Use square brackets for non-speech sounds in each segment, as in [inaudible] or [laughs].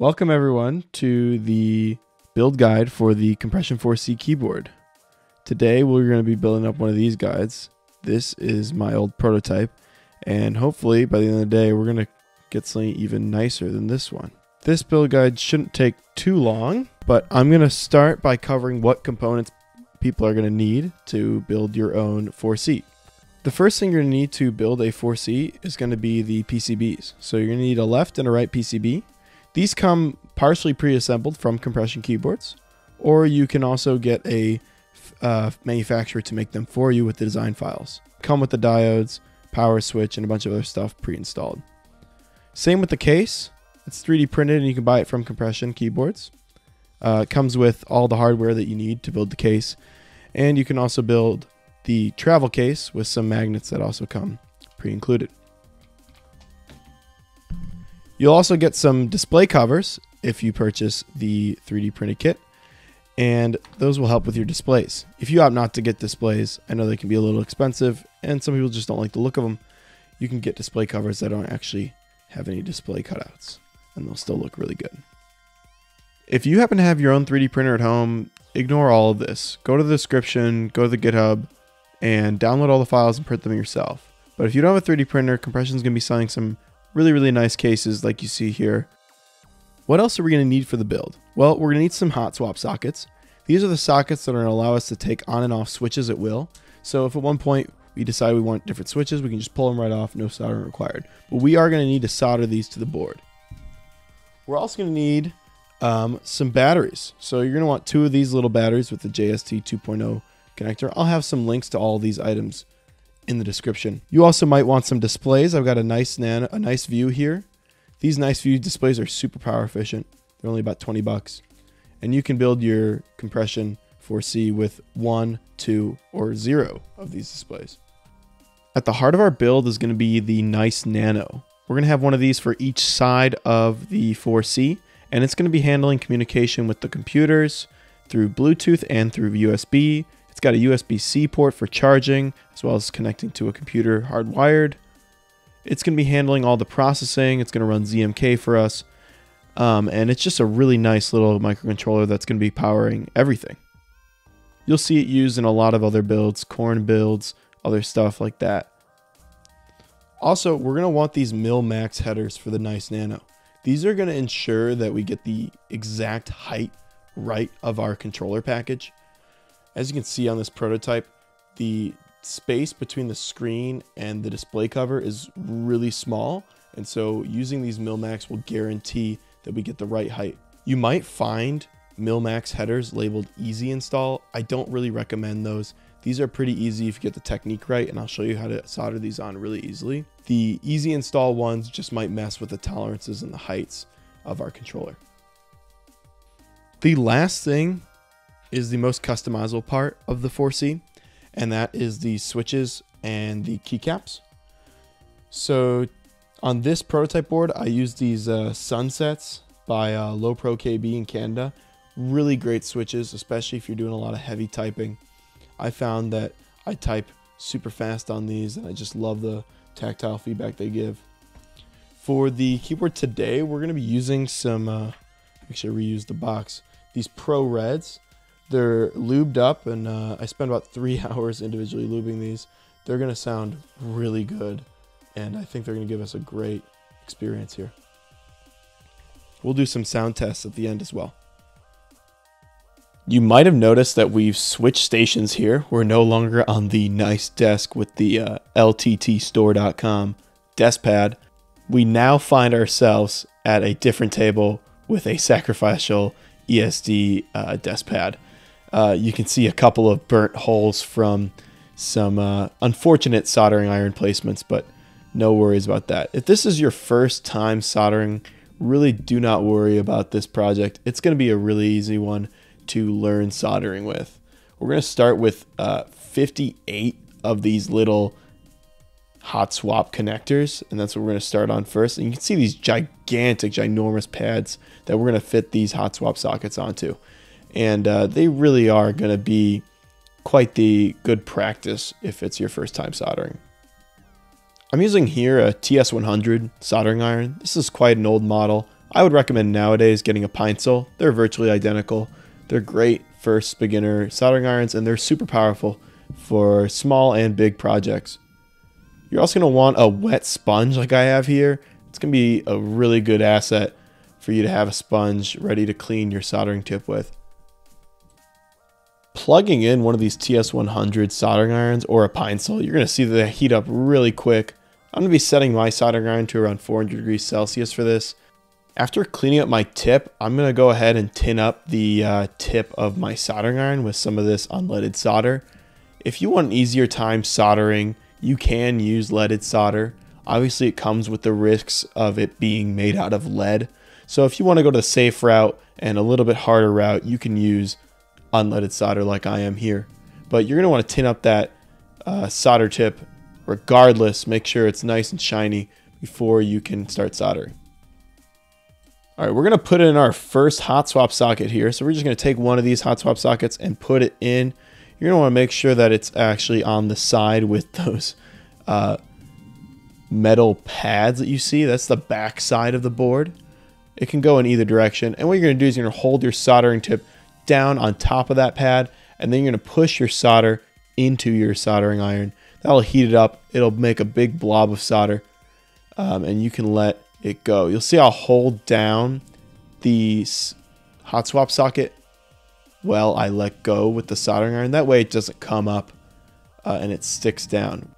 Welcome everyone to the build guide for the Compression 4C keyboard. Today we're going to be building up one of these guides. This is my old prototype and hopefully by the end of the day we're going to get something even nicer than this one. This build guide shouldn't take too long, but I'm going to start by covering what components people are going to need to build your own 4C. The first thing you're going to need to build a 4C is going to be the PCBs. So you're going to need a left and a right PCB. These come partially pre-assembled from compression keyboards, or you can also get a uh, manufacturer to make them for you with the design files. Come with the diodes, power switch, and a bunch of other stuff pre-installed. Same with the case. It's 3D printed and you can buy it from compression keyboards. Uh, it comes with all the hardware that you need to build the case. And you can also build the travel case with some magnets that also come pre-included. You'll also get some display covers if you purchase the 3D printed kit, and those will help with your displays. If you opt not to get displays, I know they can be a little expensive, and some people just don't like the look of them. You can get display covers that don't actually have any display cutouts, and they'll still look really good. If you happen to have your own 3D printer at home, ignore all of this. Go to the description, go to the GitHub, and download all the files and print them yourself. But if you don't have a 3D printer, Compression is going to be selling some really, really nice cases like you see here. What else are we going to need for the build? Well, we're going to need some hot swap sockets. These are the sockets that are going to allow us to take on and off switches at will. So if at one point we decide we want different switches, we can just pull them right off, no soldering required. But we are going to need to solder these to the board. We're also going to need um, some batteries. So you're going to want two of these little batteries with the JST 2.0 connector. I'll have some links to all these items in the description. You also might want some displays. I've got a nice nano, a nice view here. These nice view displays are super power efficient. They're only about 20 bucks. And you can build your compression 4C with one, two, or zero of these displays. At the heart of our build is going to be the nice nano. We're going to have one of these for each side of the 4C, and it's going to be handling communication with the computers through Bluetooth and through USB, it's got a USB-C port for charging, as well as connecting to a computer hardwired. It's going to be handling all the processing. It's going to run ZMK for us. Um, and it's just a really nice little microcontroller that's going to be powering everything. You'll see it used in a lot of other builds, Corne builds, other stuff like that. Also, we're going to want these Mill-Max headers for the Nice Nano. These are going to ensure that we get the exact height right of our controller package. As you can see on this prototype, the space between the screen and the display cover is really small. And so using these Mill-Max will guarantee that we get the right height. You might find Mill-Max headers labeled easy install. I don't really recommend those. These are pretty easy if you get the technique right, and I'll show you how to solder these on really easily. The easy install ones just might mess with the tolerances and the heights of our controller. The last thing is the most customizable part of the 4C, and that is the switches and the keycaps. So on this prototype board, I use these uh, Sunsets by uh, Low Pro KB in Canada. Really great switches, especially if you're doing a lot of heavy typing. I found that I type super fast on these, and I just love the tactile feedback they give. For the keyboard today, we're going to be using some, uh, actually reuse the box, these Pro Reds. They're lubed up, and uh, I spent about three [laughs] hours individually lubing these. They're going to sound really good, and I think they're going to give us a great experience here. We'll do some sound tests at the end as well. You might have noticed that we've switched stations here. We're no longer on the nice desk with the uh, LTTstore.com desk pad. We now find ourselves at a different table with a sacrificial ESD uh, desk pad. Uh, you can see a couple of burnt holes from some uh, unfortunate soldering iron placements, but no worries about that. If this is your first time soldering, really do not worry about this project. It's going to be a really easy one to learn soldering with. We're going to start with uh, 58 of these little hot swap connectors, and that's what we're going to start on first. And you can see these gigantic, ginormous pads that we're going to fit these hot swap sockets onto and uh, they really are going to be quite the good practice if it's your first time soldering. I'm using here a TS100 soldering iron. This is quite an old model. I would recommend nowadays getting a Pinecil. They're virtually identical. They're great first beginner soldering irons and they're super powerful for small and big projects. You're also going to want a wet sponge like I have here. It's going to be a really good asset for you to have a sponge ready to clean your soldering tip with. Plugging in one of these TS100 soldering irons or a Pinecil, you're going to see that they heat up really quick. I'm going to be setting my soldering iron to around 400 degrees Celsius for this. After cleaning up my tip, I'm going to go ahead and tin up the uh, tip of my soldering iron with some of this unleaded solder. If you want an easier time soldering, you can use leaded solder. Obviously, it comes with the risks of it being made out of lead. So if you want to go the safe route and a little bit harder route, you can use unleaded solder like I am here. But you're going to want to tin up that uh, solder tip regardless. Make sure it's nice and shiny before you can start soldering. All right, we're going to put in our first hot swap socket here. So we're just going to take one of these hot swap sockets and put it in. You're going to want to make sure that it's actually on the side with [laughs] those uh, metal pads that you see. That's the back side of the board. It can go in either direction. And what you're going to do is you're going to hold your soldering tip down on top of that pad, and then you're to push your solder into your soldering iron. That'll heat it up. It'll make a big blob of solder, um, and you can let it go. You'll see I'll hold down the hot swap socket while I let go with the soldering iron. That way it doesn't come up uh, and it sticks down.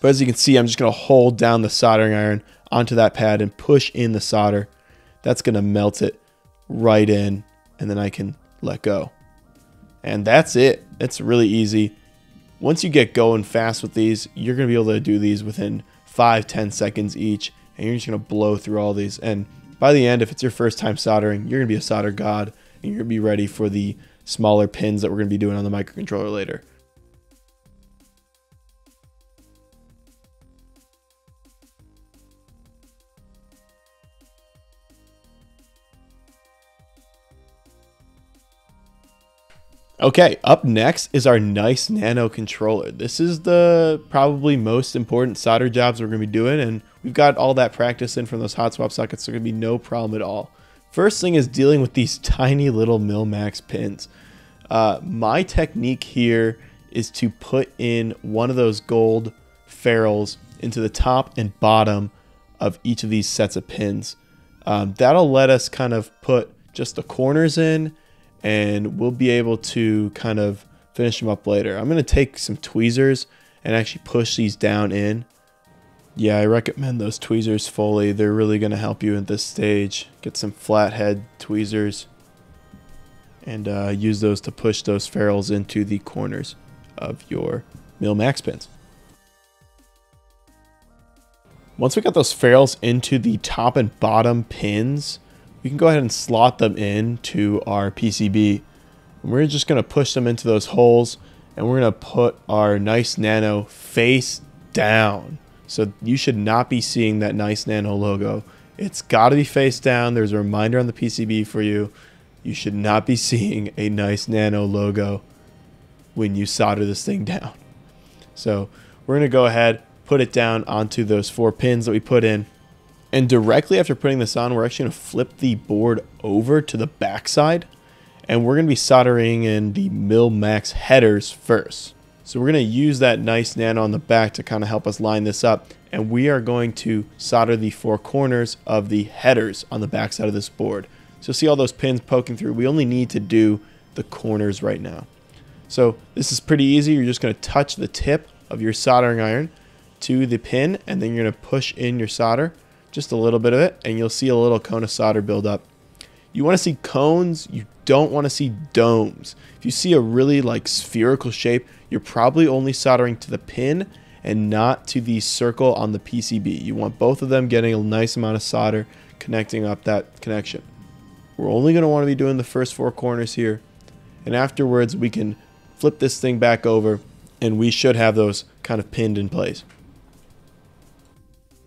But as you can see, I'm just going to hold down the soldering iron onto that pad and push in the solder. That's going to melt it right in and then I can let go. And that's it. It's really easy. Once you get going fast with these, you're going to be able to do these within 5 10 seconds each and you're just going to blow through all these and by the end if it's your first time soldering, you're going to be a solder god and you're going to be ready for the smaller pins that we're going to be doing on the microcontroller later. Okay, up next is our nice nano controller. This is the probably most important solder jobs we're going to be doing, and we've got all that practice in from those hot swap sockets, so it's going to be no problem at all. First thing is dealing with these [laughs] tiny little Mill-Max pins. Uh, my technique here is to put in one of those gold ferrules into the top and bottom of each of these sets of pins. Um, that'll let us kind of put just the corners in and we'll be able to kind of finish them up later. I'm going to take some tweezers and actually push these down in. Yeah, I recommend those tweezers fully. They're really going to help you at this stage. Get some flathead tweezers and uh, use those to push those ferrules into the corners of your Mill-Max pins. Once we got those ferrules into the top and bottom pins, we can go ahead and slot them into our PCB. And we're just going to push them into those holes and we're going to put our nice nano face down. So you should not be seeing that nice nano logo. It's got to be face down. There's a reminder on the PCB for you. You should not be [laughs] seeing a nice nano logo when you solder this thing [laughs] down. So we're going to go ahead, put it down onto those four pins that we put in. And directly after putting this on, we're actually going to flip the board over to the backside. And we're going to be soldering in the Mill-Max headers first. So we're going to use that nice nano on the back to kind of help us line this up. And we are going to solder the four corners of the headers on the backside of this board. So see all those pins poking through. We only need to do the corners right now. So this is pretty easy. You're just going to touch the tip of your soldering iron to the pin and then you're going to push in your solder just a little bit of it, and you'll see a little cone of solder build up. You want to see cones, you don't want to see domes. If you see a really like spherical shape, you're probably only soldering to the pin and not to the circle on the PCB. You want both of them getting a nice amount of solder connecting up that connection. We're only going to want to be doing the first four corners here. And afterwards, we can flip this thing back over and we should have those kind of pinned in place.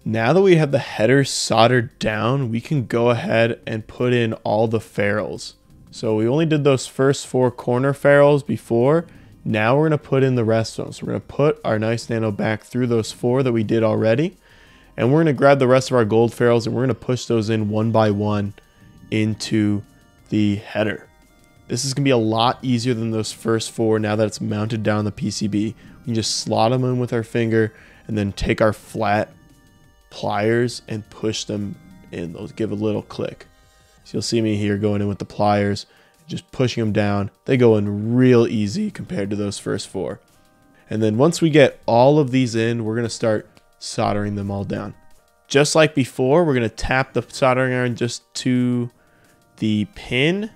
Now that we have the header soldered down, we can go ahead and put in all the ferrules. So we only did those first four corner ferrules before. Now we're to put in the rest of them. So we're to put our nice nano back through those four that we did already. And we're to grab the rest of our gold ferrules and we're to push those in one by one into the header. This is to be a lot easier than those first four now that it's mounted down the PCB. We can just slot them in with our finger and then take our flat pliers and push them in. They'll give a little click. So you'll see me here going in with the pliers, just pushing them down. They go in real easy compared to those first four. And then once we get all of these in, we're going to start soldering them all down. Just like before, we're going to tap the soldering iron just to the pin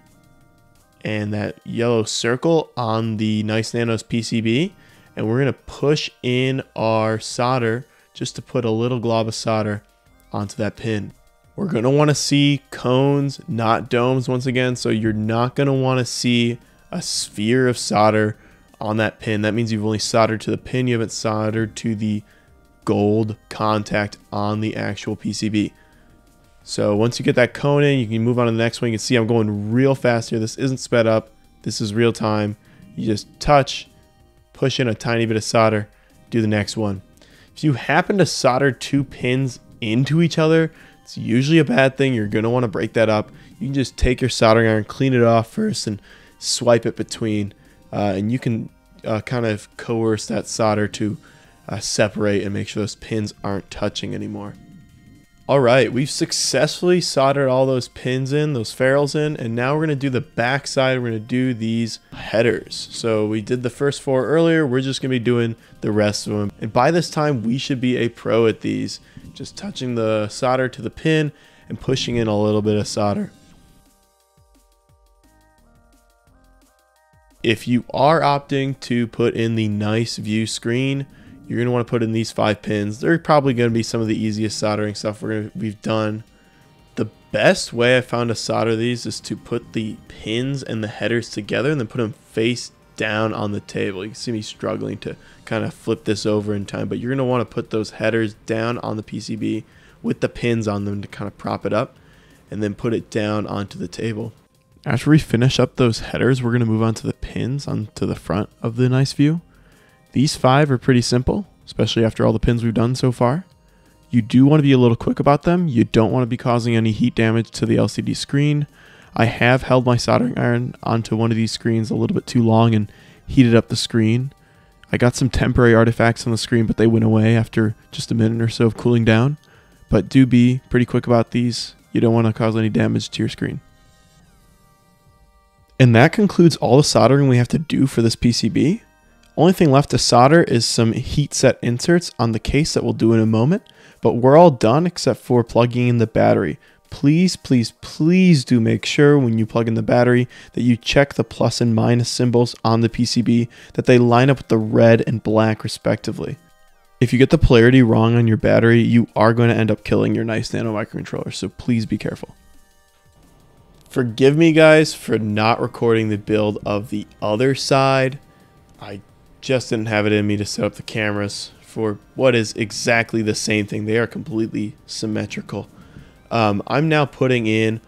and that yellow circle on the Nice Nanos PCB. And we're going to push in our solder just to put a little glob of solder onto that pin. We're going to want to see cones, not domes once again. So you're not going to want to see a sphere of solder on that pin. That means you've only soldered to the pin. You haven't soldered to the gold contact on the actual PCB. So once you get that cone in, you can move on to the next one. You can see I'm going real fast here. This isn't sped up. This is real time. You just touch, push in a tiny bit of solder, do the next one. If you happen to solder two pins into each other, it's usually a bad thing. You're going to want to break that up. You can just take your soldering iron, clean it off first, and swipe it between. Uh, and you can uh, kind of coerce that solder to uh, separate and make sure those pins aren't touching anymore. All right, we've successfully soldered all those pins in, those ferrules in, and now we're gonna do the back side. We're gonna do these headers. So we did the first four earlier. We're just gonna be doing the rest of them. And by this time, we should be a pro at these. Just touching the solder to the pin and pushing in a little bit of solder. If you are opting to put in the nice view screen, you're going to want to put in these five pins. They're probably going to be some of the easiest soldering stuff we're gonna, we've done. The best way I found to solder these is to put the pins and the headers together and then put them face down on the table. You can see me struggling to kind of flip this over in time, but you're going to want to put those headers down on the PCB with the pins on them to kind of prop it up and then put it down onto the table. After we finish up those headers, we're going to move on to the pins onto the front of the nice view. These five are pretty simple, especially after all the pins we've done so far. You do want to be a little quick about them. You don't want to be causing any heat damage to the LCD screen. I have held my soldering iron onto one of these screens a little bit too long and heated up the screen. I got some temporary artifacts on the screen, but they went away after just a minute or so of cooling down. But do be pretty quick about these. You don't want to cause any damage to your screen. And that concludes all the soldering we have to do for this PCB. Only thing left to solder is some heat set inserts on the case that we'll do in a moment, but we're all done except for plugging in the battery. Please, please, please do make sure when you plug in the battery that you check the plus and minus symbols on the PCB that they line up with the red and black respectively. If you get the polarity wrong on your battery, you are going to end up killing your nice nano microcontroller, so please be careful. Forgive me guys for not recording the build of the other side. I just didn't have it in me to set up the cameras for what is exactly the same thing. They are completely symmetrical. Um, I'm now putting in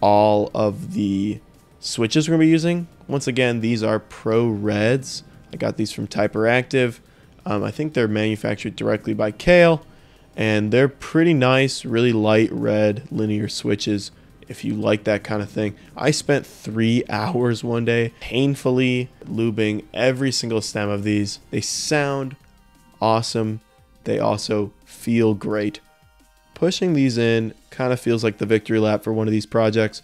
all of the switches we're going to be using. Once again, these are Pro Reds. I got these from Typeractive. Um, I think they're manufactured directly by Kailh, and they're pretty nice, really light red linear switches if you like that kind of thing. I spent three [laughs] hours one day painfully lubing every single stem of these. They sound awesome. They also feel great. Pushing these in kind of feels like the victory lap for one of these projects.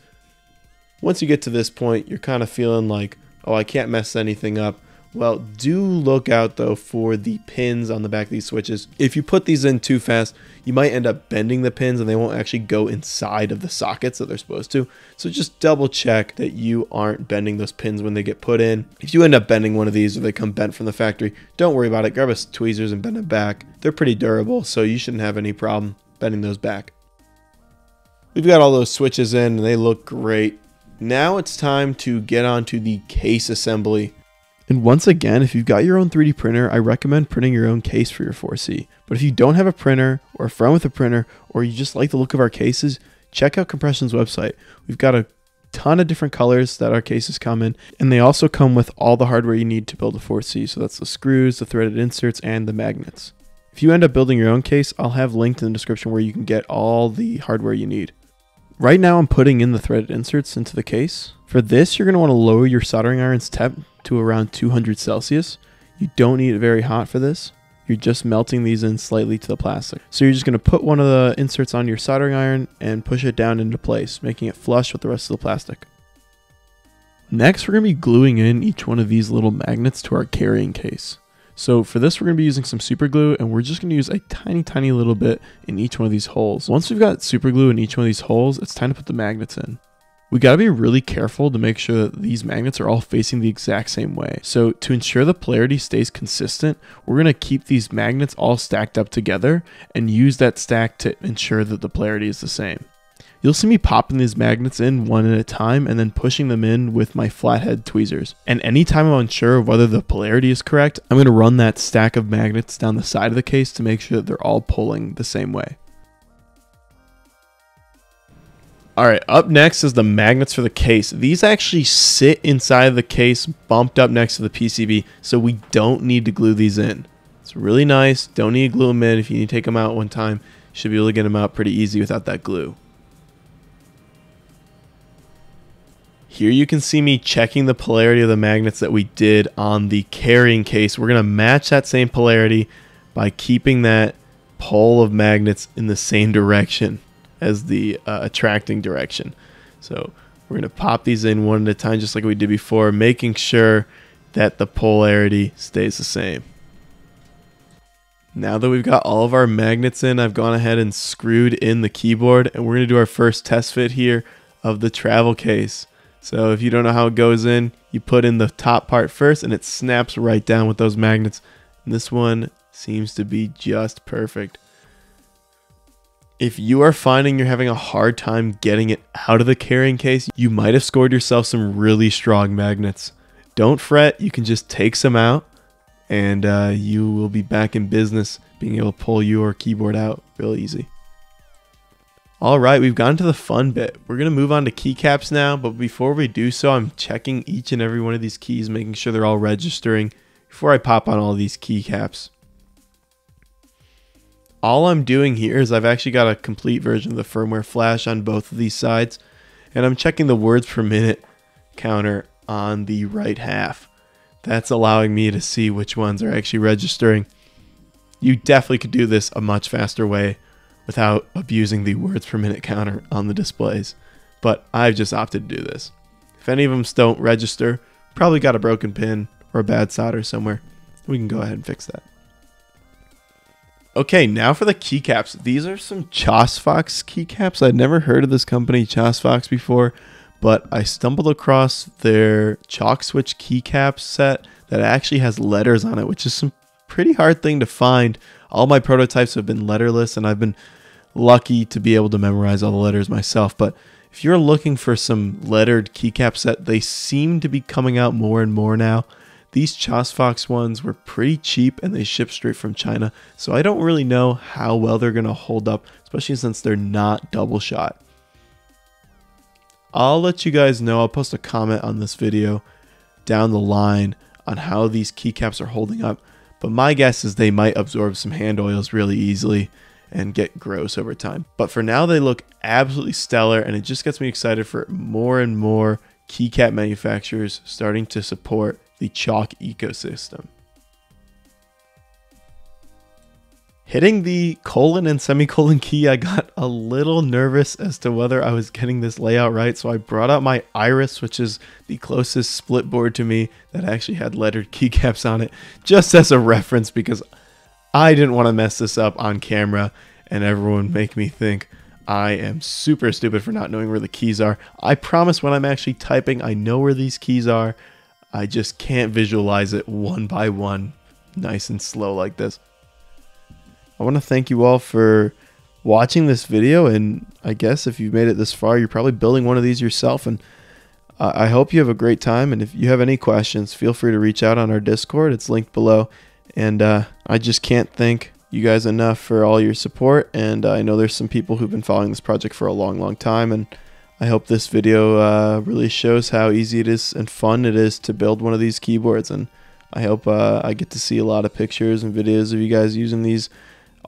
Once you get to this point, you're kind of feeling like, oh, I can't mess anything up. Well, do look out though for the pins on the back of these switches. If you put these in too fast, you might end up bending the pins and they won't actually go inside of the sockets that they're supposed to. So just double check that you aren't bending those pins when they get put in. If you end up bending one of these or they come bent from the factory, don't worry about it. Grab a tweezers and bend them back. They're pretty durable, so you shouldn't have any problem bending those back. We've got all those switches in and they look great. Now it's time to get onto the case assembly. And once again, if you've got your own 3D printer, I recommend printing your own case for your 4C. But if you don't have a printer or a friend with a printer, or you just like the look of our cases, check out Compression's website. We've got a ton of different colors that our cases come in, and they also come with all the hardware you need to build a 4C. So that's the screws, the threaded inserts, and the magnets. If you end up building your own case, I'll have linked in the description where you can get all the hardware you need. Right now I'm putting in the threaded inserts into the case. For this, you're going to want to lower your soldering iron's temp to around 200 Celsius. You don't need it very hot for this. You're just melting these in slightly to the plastic. So you're just going to put one of the inserts on your soldering iron and push it down into place, making it flush with the rest of the plastic. Next, we're going to be gluing in each one of these little magnets to our carrying case. So for this, we're going to be using some super glue and we're just going to use a tiny, tiny little bit in each one of these holes. Once we've got super glue in each one of these holes, it's time to put the magnets in. We got to be really careful to make sure that these magnets are all facing the exact same way. So to ensure the polarity stays consistent, we're to keep these magnets all stacked up together and use that stack to ensure that the polarity is the same. You'll see me popping these magnets in one at a time and then pushing them in with my flathead tweezers. And anytime I'm unsure of whether the polarity is correct, I'm going to run that stack of magnets down the side of the case to make sure that they're all pulling the same way. All right, up next is the magnets for the case. These actually sit inside the case, bumped up next to the PCB, so we don't need to glue these in. It's really nice. Don't need to glue them in. If you need to take them out one time, should be able to get them out pretty easy without that glue. Here you can see me checking the polarity of the magnets that we did on the carrying case. We're going to match that same polarity by keeping that pole of magnets in the same direction as the uh, attracting direction. So we're going to pop these in one at a time just like we did before, making sure that the polarity stays the same. Now that we've got all of our magnets in, I've gone ahead and screwed in the keyboard and we're going to do our first test fit here of the travel case. So if you don't know how it goes in, you put in the top part first and it snaps right down with those magnets. And this one seems to be just perfect. If you are finding you're having a hard time getting it out of the carrying case, you might have scored yourself some really strong magnets. Don't fret, you can just take some out and uh, you will be back in business being able to pull your keyboard out real easy. All right, we've gotten to the fun bit. We're going to move on to keycaps now, but before we do so, I'm checking each and every one of these keys, making sure they're all registering before I pop on all these keycaps. All I'm doing here is I've actually got a complete version of the firmware flash on both of these sides, and I'm checking the words per minute counter on the right half. That's allowing me to see which ones are actually registering. You definitely could do this a much faster way without abusing the words per minute counter on the displays. But I've just opted to do this. If any of them don't register, probably got a broken pin or a bad solder somewhere. We can go ahead and fix that. Okay, now for the keycaps. These are some Chosfox keycaps. I'd never heard of this company, Chosfox, before, but I stumbled across their choc switch keycap set that actually has letters on it, which is some pretty hard thing to find. All my prototypes have been letterless, and I've been lucky to be able to memorize all the letters myself. But if you're looking for some lettered keycap set, they seem to be coming out more and more now. These Chosfox ones were pretty cheap and they ship straight from China, so I don't really know how well they're going to hold up, especially since they're not double shot. I'll let you guys know, I'll post a comment on this video down the line on how these keycaps are holding up, but my guess is they might absorb some hand oils really easily and get gross over time. But for now, they look absolutely stellar, and it just gets me excited for more and more keycap manufacturers starting to support the choc ecosystem. Hitting the colon and semicolon key, I got a little nervous as to whether I was getting this layout right. So I brought out my Iris, which is the closest split board to me that actually had lettered keycaps on it, just as a reference because I didn't want to mess this up on camera and everyone make me think I am super stupid for not knowing where the keys are. I promise when I'm actually typing, I know where these keys are. I just can't visualize it one by one, nice and slow like this. I want to thank you all for watching this video, and I guess if you've made it this far, you're probably building one of these yourself, and I hope you have a great time, and if you have any questions, feel free to reach out on our Discord. It's linked below. And uh, I just can't thank you guys enough for all your support. And I know there's some people who've been following this project for a long, long time. And I hope this video uh, really shows how easy it is and fun it is to build one of these keyboards. And I hope uh, I get to see a lot of pictures and videos of you guys using these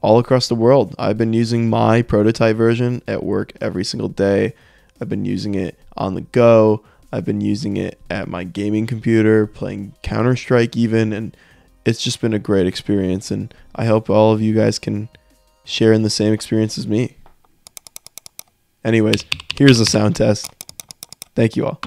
all across the world. I've been using my prototype version at work every single day. I've been using it on the go. I've been using it at my gaming computer, playing Counter Strike, even, and it's just been a great experience. And I hope all of you guys can share in the same experience as me. Anyways, here's a sound test. Thank you all.